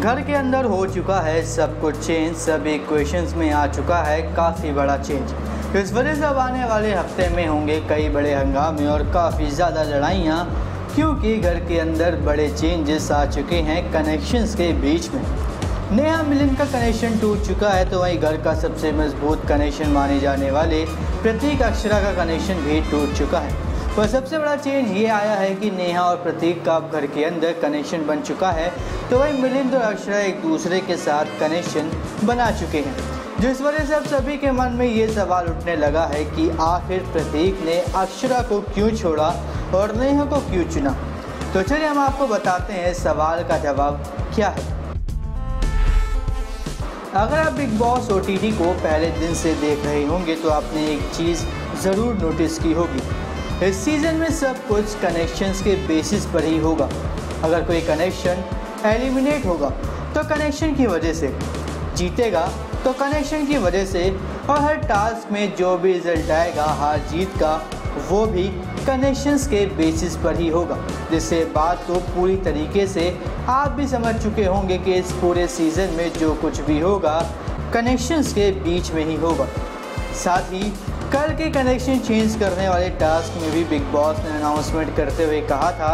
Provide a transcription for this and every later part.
घर के अंदर हो चुका है सब कुछ चेंज सब इक्वेशंस में आ चुका है काफ़ी बड़ा चेंज इस वजह से अब आने वाले हफ़्ते में होंगे कई बड़े हंगामे और काफ़ी ज़्यादा लड़ाइयाँ, क्योंकि घर के अंदर बड़े चेंजेस आ चुके हैं कनेक्शंस के बीच में. नया मिलन का कनेक्शन टूट चुका है तो वहीं घर का सबसे मज़बूत कनेक्शन माने जाने वाले प्रतीक अक्षरा का कनेक्शन भी टूट चुका है. पर सबसे बड़ा चेंज ये आया है कि नेहा और प्रतीक का अब घर के अंदर कनेक्शन बन चुका है तो वही मिलिंद और अक्षरा एक दूसरे के साथ कनेक्शन बना चुके हैं। जिस वजह से अब सभी के मन में ये सवाल उठने लगा है कि आखिर प्रतीक ने अक्षरा को क्यों छोड़ा और नेहा को क्यों चुना? तो चलिए हम आपको बताते हैं सवाल का जवाब क्या है। अगर आप बिग बॉस ओ को पहले दिन से देख रहे होंगे तो आपने एक चीज़ ज़रूर नोटिस की होगी। इस सीज़न में सब कुछ कनेक्शंस के बेसिस पर ही होगा। अगर कोई कनेक्शन एलिमिनेट होगा तो कनेक्शन की वजह से। जीतेगा तो कनेक्शन की वजह से। और हर टास्क में जो भी रिज़ल्ट आएगा, हार जीत का, वो भी कनेक्शंस के बेसिस पर ही होगा। जिससे बात तो पूरी तरीके से आप भी समझ चुके होंगे कि इस पूरे सीज़न में जो कुछ भी होगा कनेक्शंस के बीच में ही होगा। साथ ही कल के कनेक्शन चेंज करने वाले टास्क में भी बिग बॉस ने अनाउंसमेंट करते हुए कहा था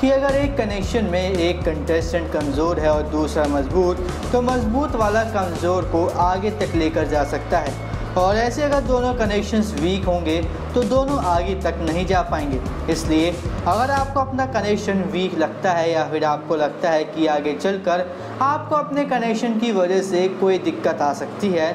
कि अगर एक कनेक्शन में एक कंटेस्टेंट कमज़ोर है और दूसरा मज़बूत तो मज़बूत वाला कमज़ोर को आगे तक लेकर जा सकता है। और ऐसे अगर दोनों कनेक्शंस वीक होंगे तो दोनों आगे तक नहीं जा पाएँगे। इसलिए अगर आपको अपना कनेक्शन वीक लगता है या फिर आपको लगता है कि आगे चलकर आपको अपने कनेक्शन की वजह से कोई दिक्कत आ सकती है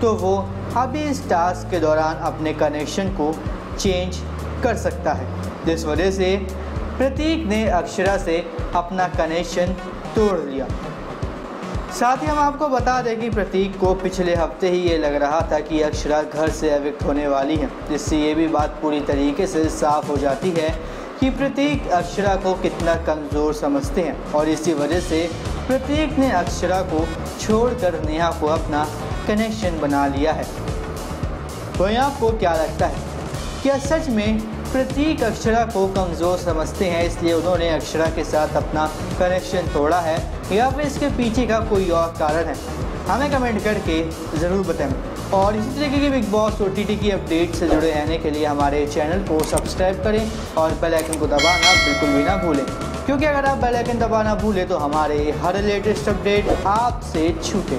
तो वो अभी इस टास्क के दौरान अपने कनेक्शन को चेंज कर सकता है। जिस वजह से प्रतीक ने अक्षरा से अपना कनेक्शन तोड़ लिया। साथ ही हम आपको बता दें कि प्रतीक को पिछले हफ़्ते ही ये लग रहा था कि अक्षरा घर से एविक्ट होने वाली है, जिससे ये भी बात पूरी तरीके से साफ़ हो जाती है कि प्रतीक अक्षरा को कितना कमज़ोर समझते हैं और इसी वजह से प्रतीक ने अक्षरा को छोड़कर नेहा को अपना कनेक्शन बना लिया है। तो आपको क्या लगता है क्या सच में प्रतीक अक्षरा को कमज़ोर समझते हैं, इसलिए उन्होंने अक्षरा के साथ अपना कनेक्शन तोड़ा है, या फिर इसके पीछे का कोई और कारण है? हमें कमेंट करके ज़रूर बताएँ। और इसी तरीके की बिग बॉस ओ टी की अपडेट से जुड़े रहने के लिए हमारे चैनल को सब्सक्राइब करें और बेल आइकन को दबाना बिल्कुल भी ना भूलें। क्योंकि अगर आप बेल आइकन दबाना भूलें तो हमारे हर लेटेस्ट अपडेट आपसे छूटे।